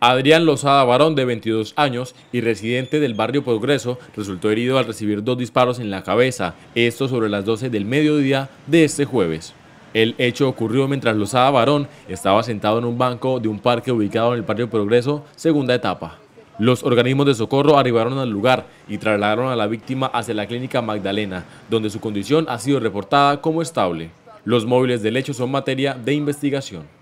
Adrián Lozada Barón, de 22 años y residente del barrio Progreso, resultó herido al recibir dos disparos en la cabeza, esto sobre las 12 del mediodía de este jueves. El hecho ocurrió mientras Lozada Barón estaba sentado en un banco de un parque ubicado en el barrio Progreso, segunda etapa. Los organismos de socorro arribaron al lugar y trasladaron a la víctima hacia la clínica Magdalena, donde su condición ha sido reportada como estable. Los móviles del hecho son materia de investigación.